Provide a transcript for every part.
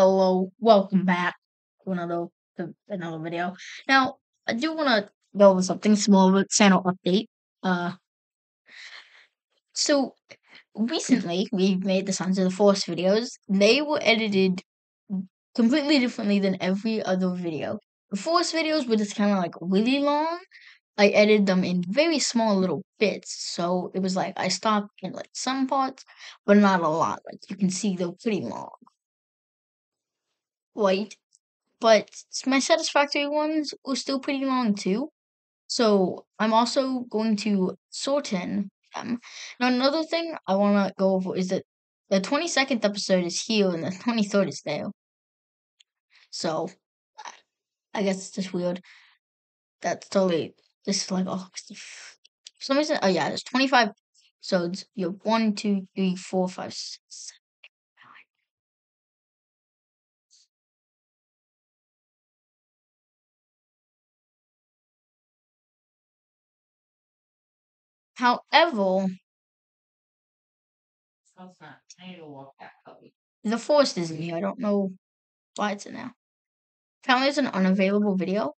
Hello, welcome back to another to another video. Now, I do want to go over something small with channel update. Uh, so recently we made the Sons of the Forest videos. They were edited completely differently than every other video. The Forest videos were just kind of like really long. I edited them in very small little bits, so it was like I stopped in like some parts, but not a lot. Like you can see they're pretty long. Right, but my satisfactory ones were still pretty long too. So I'm also going to shorten them. Now another thing I want to go over is that the 22nd episode is here and the 23rd is there. So I guess it's just weird. That's totally this is like oh for some reason oh yeah there's 25 episodes. You have one, two, three, four, five, six, However, the forest isn't here. I don't know why it's in there. Apparently, it's an unavailable video.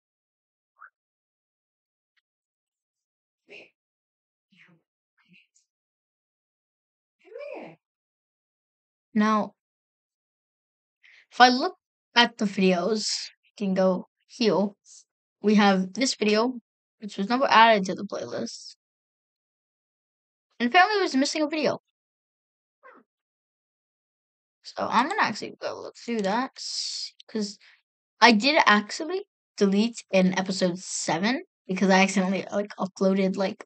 Now, if I look at the videos, you can go here. We have this video, which was never added to the playlist. And apparently was missing a video. So I'm gonna actually go look through that because I did actually delete in episode seven because I accidentally like uploaded like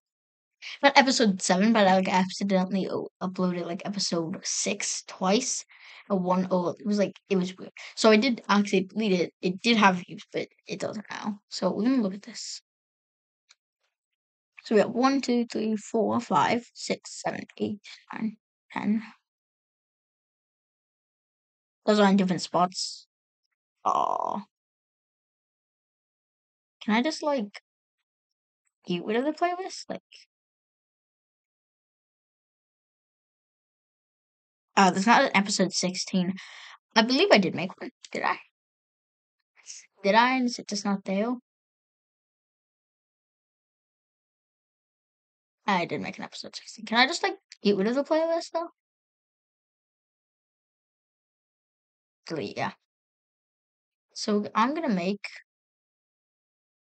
not episode seven, but I like accidentally uploaded like episode six twice. A one oh it was like it was weird. So I did actually delete it. It did have views, but it doesn't now. So we're gonna look at this. So we got one, two, three, four, five, six, seven, eight, nine, ten. Those are in different spots. Oh. Can I just like get rid of the playlist? Like Uh, there's not an episode 16. I believe I did make one. Did I? Did I? Is it just not there? I did make an episode 16. Can I just, like, get rid of the playlist, though? Delete, yeah. So I'm gonna make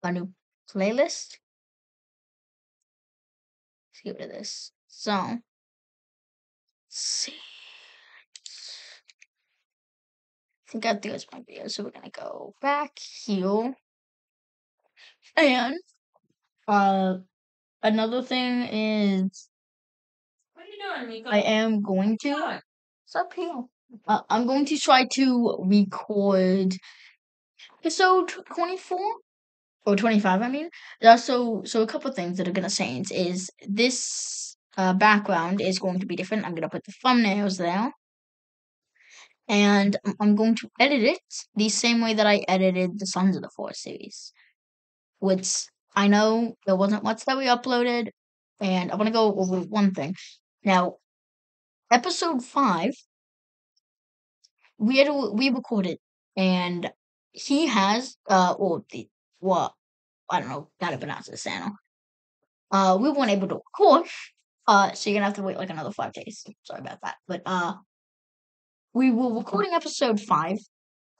a new playlist. Let's get rid of this. So, see. I think I think it's my video. So we're gonna go back here. And uh another thing is What are you doing, Miko? I am going to what's up here? Uh, I'm going to try to record episode 24 or 25 I mean. Uh, so so a couple things that are gonna change is this uh, background is going to be different. I'm gonna put the thumbnails there and I'm going to edit it the same way that I edited the Sons of the Forest series. Which I know there wasn't much that we uploaded, and I want to go over one thing. Now, episode five, we had to, we recorded, and he has uh or the what I don't know how to pronounce this channel. Uh, we weren't able to record, uh, so you're gonna have to wait like another five days. Sorry about that, but uh, we were recording episode five,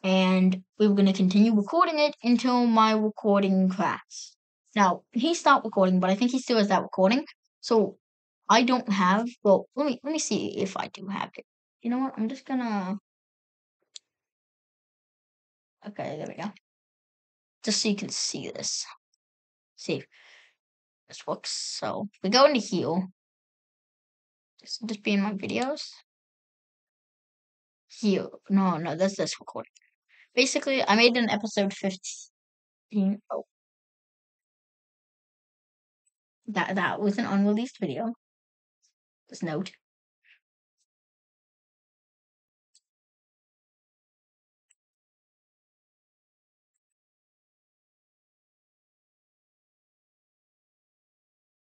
and we were to continue recording it until my recording crashed. Now he stopped recording, but I think he still has that recording. So I don't have. Well, let me let me see if I do have it. You know what? I'm just gonna. Okay, there we go. Just so you can see this. See if this works. So we go into heal. Just just be in my videos here. No, no, that's this recording. Basically, I made an episode 15. Oh. That, that was an unreleased video. Just note.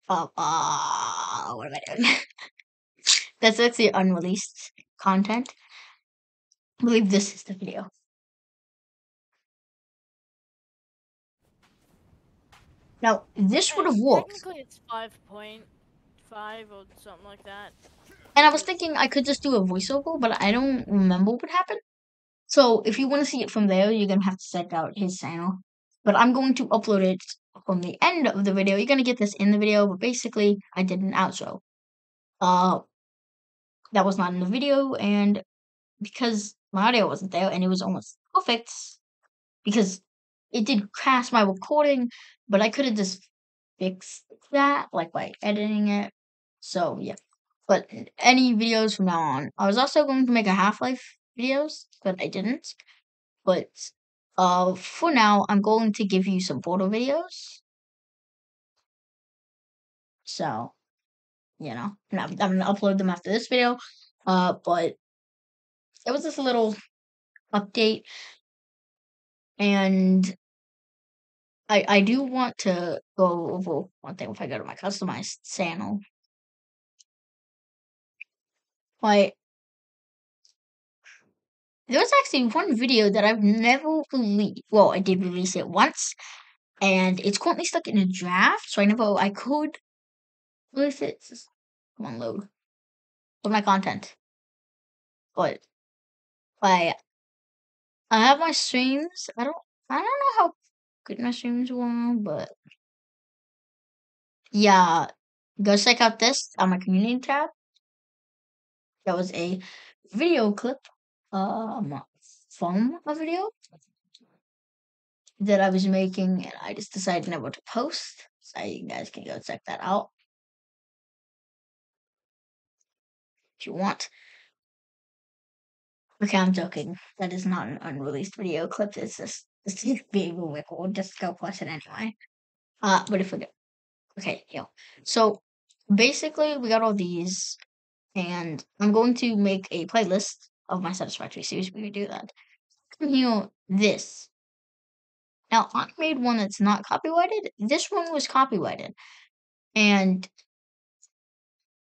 Oh, uh, what am I doing? That's actually unreleased content. I believe this is the video. Now, this would have worked. Technically, it's five point five or something like that. And I was thinking I could just do a voiceover, but I don't remember what happened. So if you want to see it from there, you're gonna have to check out his channel. But I'm going to upload it from the end of the video. You're gonna get this in the video, but basically I did an outro. Uh that was not in the video, and because my audio wasn't there and it was almost perfect because it did crash my recording, but I could have just fixed that like by editing it. So yeah. But any videos from now on. I was also going to make a Half-Life videos, but I didn't. But uh for now I'm going to give you some photo videos. So you know, I'm, I'm gonna upload them after this video. Uh but it was just a little update and I I do want to go over one thing if I go to my customized channel. Like there was actually one video that I've never released. Well, I did release it once, and it's currently stuck in a draft, so I never I could release it. Just, come on, load. Of my content. But I I have my streams. I don't I don't know how good my streams were, but yeah, go check out this on my community tab. That was a video clip um from a video that I was making, and I just decided never to post. So you guys can go check that out if you want. Okay, I'm joking. That is not an unreleased video clip. It's just it's just being a. Just go watch it anyway. Uh, but if we go, okay, yeah. So basically, we got all these, and I'm going to make a playlist of my satisfactory series. We can do that. Come here, this. Now I made one that's not copyrighted. This one was copyrighted, and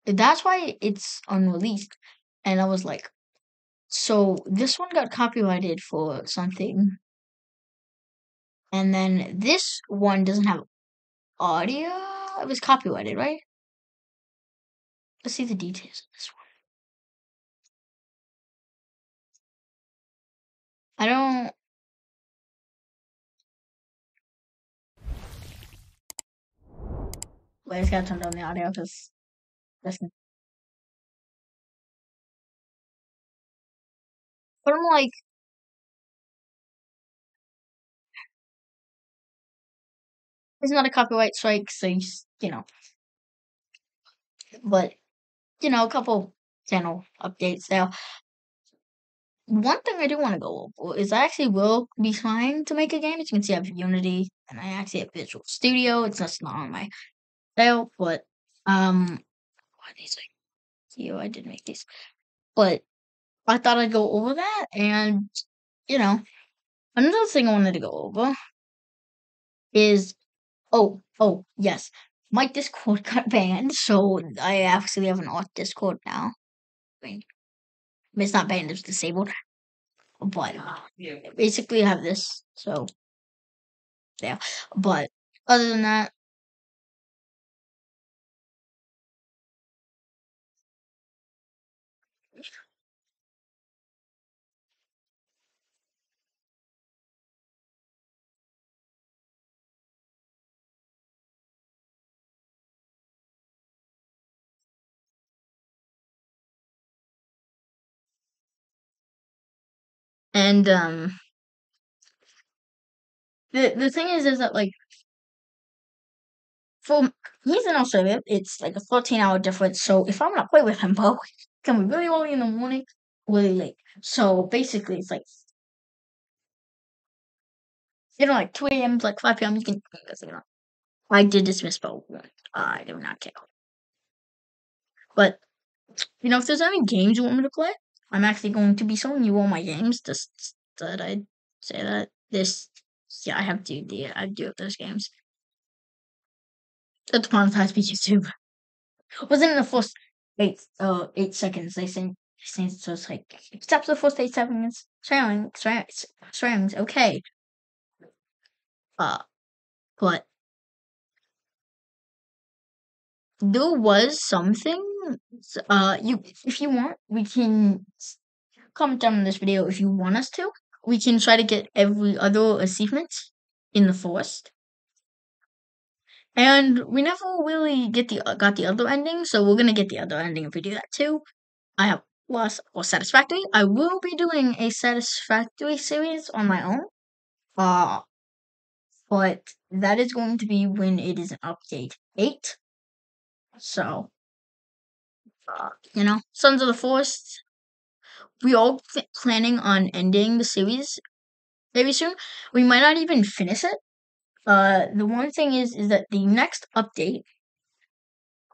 that's why it's unreleased. And I was like, so this one got copyrighted for something, and then this one doesn't have audio. It was copyrighted, right? Let's see the details of this one. I don't. Wait, I just gotta turn down the audio because that's. But I'm like, it's not a copyright strike, so you, you know. But you know, a couple channel updates now. One thing I do want to go over is I actually will be trying to make a game. As you can see, I have Unity and I actually have Visual Studio. It's just not on my sale, but um, are these like? You, I did make these, but I thought I'd go over that, and you know, another thing I wanted to go over is oh oh yes, my Discord got banned, so I actually have an off Discord now. I mean, it's not banned; it's disabled. But basically, I have this. So yeah. But other than that, and um, the the thing is, is that like for he's in Australia, it's like a thirteen hour difference. So if I'm gonna play with him, bro, can be really early in the morning, really late. So basically, it's like you know, like two a.m. like five p.m. You can, you know, I did dismiss both. I do not care. But you know, if there's any games you want me to play, I'm actually going to be showing you all my games. Just that I say that this, yeah, I have to do. I do have those games. That's monetized by YouTube. Wasn't in the first eight uh eight seconds they Since so it's like except the first eight seconds, strings, strings, okay. Uh, but there was something. Uh, you if you want, we can comment down on this video if you want us to. We can try to get every other achievement in the forest. And we never really get the got the other ending, so we're gonna get the other ending if we do that too. I have lost or satisfactory. I will be doing a satisfactory series on my own. Uh but that is going to be when it is an update eight. So uh, you know, Sons of the Forest. We all planning on ending the series very soon. We might not even finish it. Uh, the one thing is, is that the next update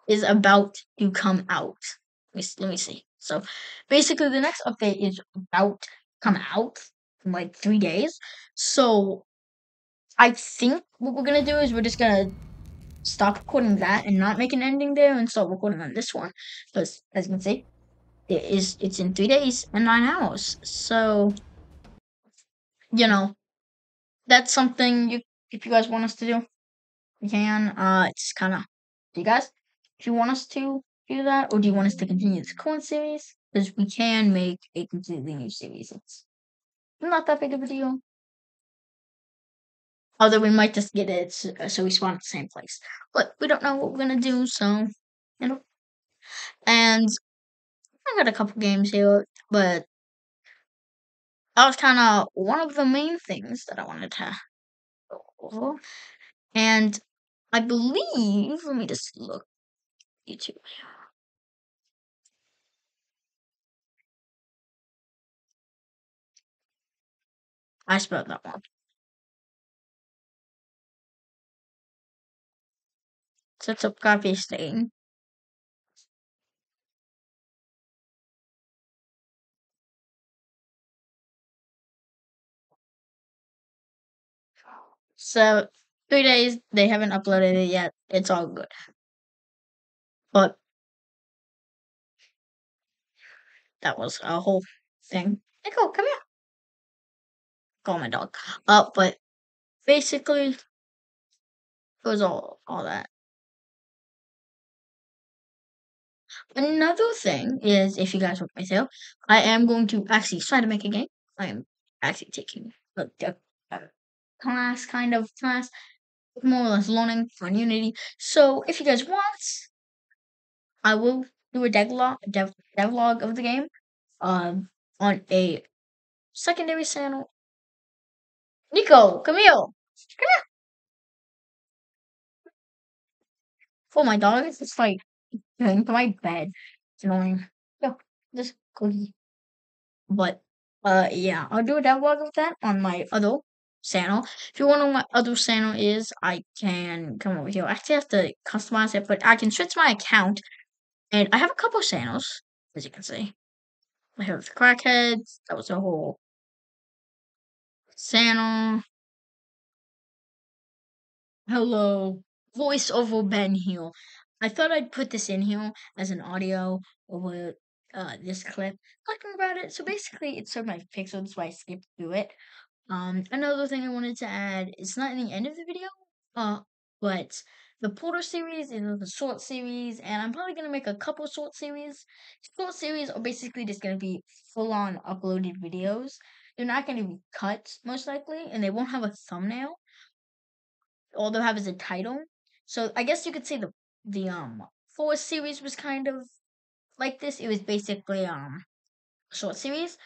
is about to come out. Let me, let me see. So, basically, the next update is about to come out in like three days. So, I think what we're gonna do is we're just gonna stop recording that and not make an ending there and start recording on this one. Because, as you can see, it is it's in three days and nine hours. So, you know, that's something you if you guys want us to do, we can. Uh, it's kind of do you guys if you want us to do that, or do you want us to continue this current series? Because we can make a completely new series. It's not that big of a deal. Although we might just get it so, we spawn at the same place, but we don't know what we're gonna do. So you know, and I got a couple games here, but that was kind of one of the main things that I wanted to. And I believe, let me just look YouTube. I spelled that wrong. Sets up coffee stain. So three days they haven't uploaded it yet. It's all good. But that was a whole thing. Nico, come here. Call my dog. Uh, but basically, it was all all that. Another thing is, if you guys want me to, I am going to actually try to make a game. I am actually taking a, a, a class, kind of class, more or less learning on Unity. So if you guys want, I will do a devlog, dev, devlog of the game, um, on a secondary channel. Nico, Camille. Come here. For my dog, it's like going to my bed. Annoying. Yo, just cookie. But uh yeah, I'll do a devlog of that on my other channel. If you want to know what my other channel is, I can come over here. I actually have to customize it, but I can switch my account. And I have a couple channels, as you can see. I have the crackheads. That was a whole channel. Hello. Voice over Ben Hill. I thought I'd put this in here as an audio over uh, this clip talking about it. So basically, it's sort of my pixel, why I skipped through it. Um, another thing I wanted to add, it's not in the end of the video, uh, but the Porter series is the short series, and I'm probably gonna make a couple short series. Short series are basically just gonna be full on uploaded videos. They're not gonna be cut, most likely, and they won't have a thumbnail. All they'll have is a title. So I guess you could say the the um Forest series was kind of like this. It was basically um a short series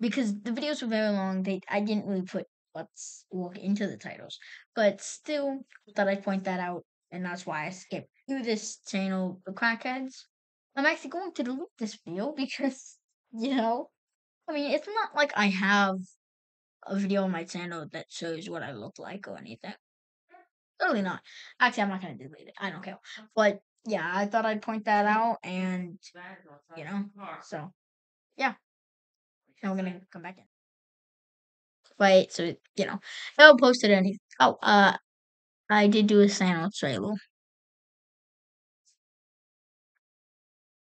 because the videos were very long. They I didn't really put let's work into the titles, but still thought I'd point that out, and that's why I skipped through this channel, the crackheads. I'm actually going to delete this video because you know, I mean, it's not like I have a video on my channel that shows what I look like or anything. Totally not. Actually, I'm not gonna delete it. I don't care. But yeah, I thought I'd point that out, and you know, so yeah. Now we're gonna come back in. Wait, so you know, I haven't posted any. Oh, uh, I did do a channel trailer.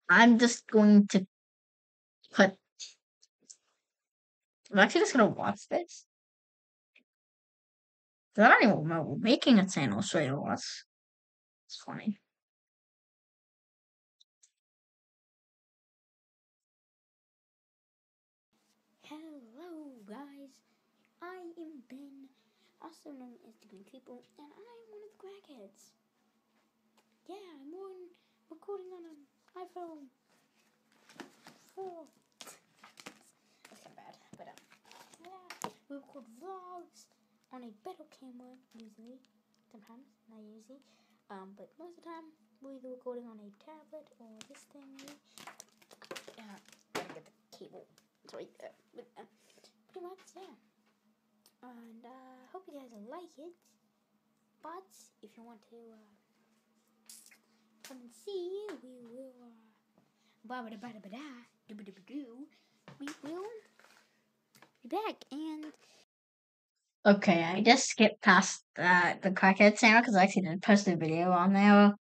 I'm just going to But I'm actually just gonna watch this. 'Cause I don't even remember making a channel straight was. It's funny. Hello, guys. I am Ben, also known as the Green People, and I am one of the crackheads. Yeah, I'm on recording on an iPhone 4. That's kind of bad, but um, yeah, we record vlogs on a better camera usually. Sometimes, not usually. Um, but most of the time, we're either recording on a tablet or this thing. Yeah, gotta get the cable. It's right there. But, uh, pretty much, yeah. And uh, hope you guys like it. But if you want to uh, come and see, we will. Uh, ba da. We will be back and Okay, I just skipped past the the crackhead channel because I actually did post a video on there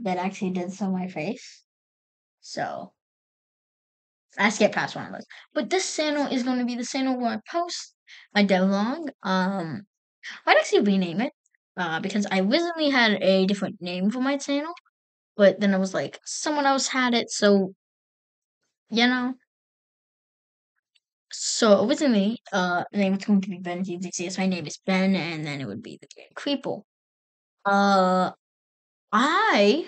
that actually did show my face. So I skipped past one of those. But this channel is going to be the channel where I post my devlog. Um, I'd actually rename it uh, because I originally had a different name for my channel, but then I was like, someone else had it, so you know. So originally, uh, the name was going to be Ben GZCS. My name is Ben, and then it would be the Green Creeple. Uh, I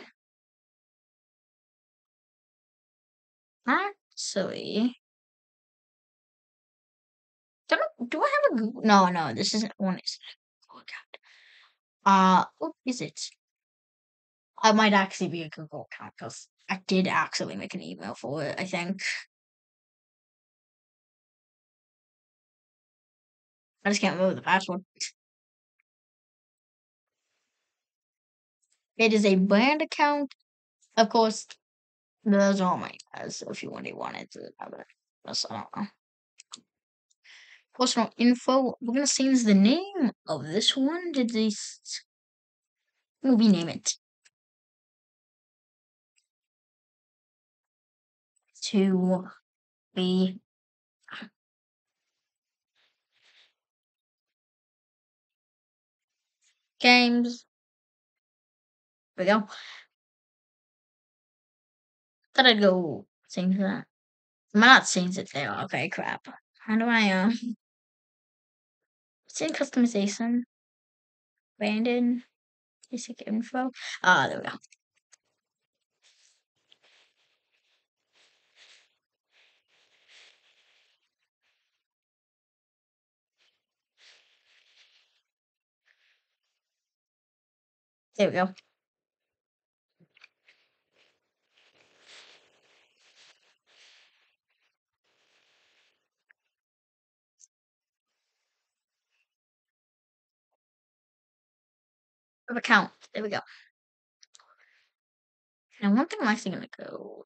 actually don't. Do I have a Google? No, no, this isn't one. Is Google account? Uh, what is it? I might actually be a Google account because I did actually make an email for it. I think. I just can't remember the password. It is a brand account. Of course, those are all my guys. So if you really wanted to have it, that's I don't know. Personal info. We're gonna change the name of this one. Did this? We'll rename it to be games. There we go. Thought I'd go change that. I might not change it there. Okay, crap. How do I um? uh change customization? Abandon basic info. Ah, there we go. There we go. Of account. There we go. Now, one thing I'm actually gonna go.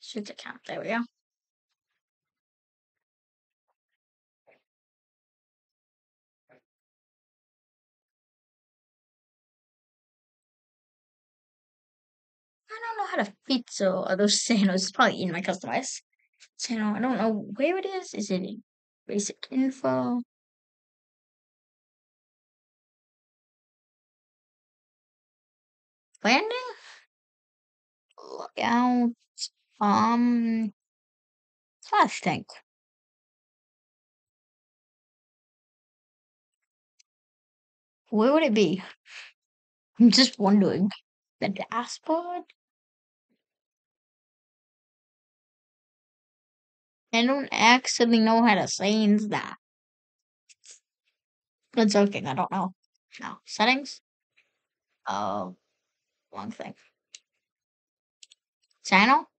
Shoot account. There we go. Don't know how to fit so those channels. It's probably in my customized channel. I don't know where it is. Is it in basic info? Landing? Look out. Um, I think. Where would it be? I'm just wondering. The dashboard? I don't actually know how to change that. I'm joking. I don't know. No. Settings? Oh, wrong thing. Channel?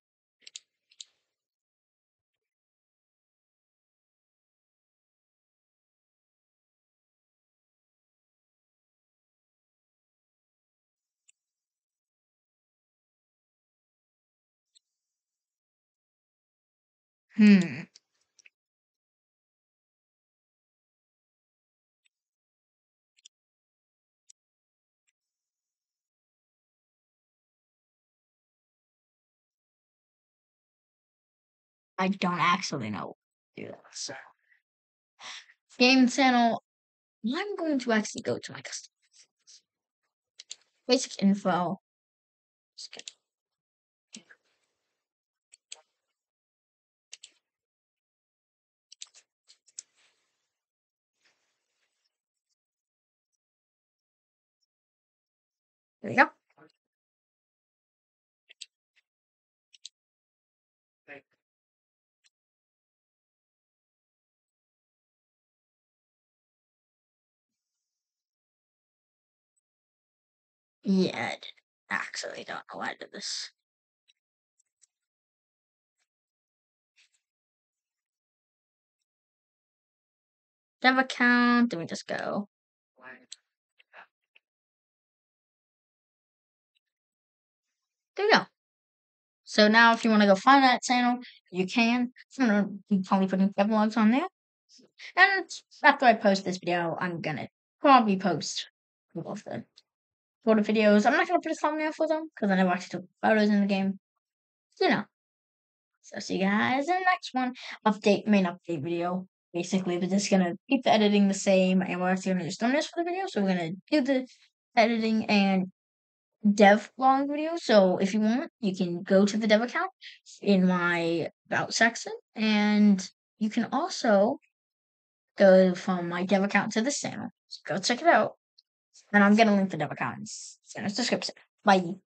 Hmm. I don't actually know Yeah. do that. So Game Channel, I'm going to actually go to my custom Basic info. Just kidding. There you go. Yeah, I actually don't know why I did this. Dev account, then we just go. There you go. So now if you want to go find that channel, you can. I'm gonna be probably putting vlogs on there. And after I post this video, I'm gonna probably post all of the photo videos. I'm not gonna put a thumbnail for them because I never actually took photos in the game. You know. So see you guys in the next one. Update main update video. Basically, we're just gonna keep the editing the same and we're actually gonna just do this for the video. So we're gonna do the editing and devlog video. So if you want, you can go to the dev account in my about section and you can also go from my dev account to this channel. So go check it out. And I'm gonna link the dev account in the description. Bye.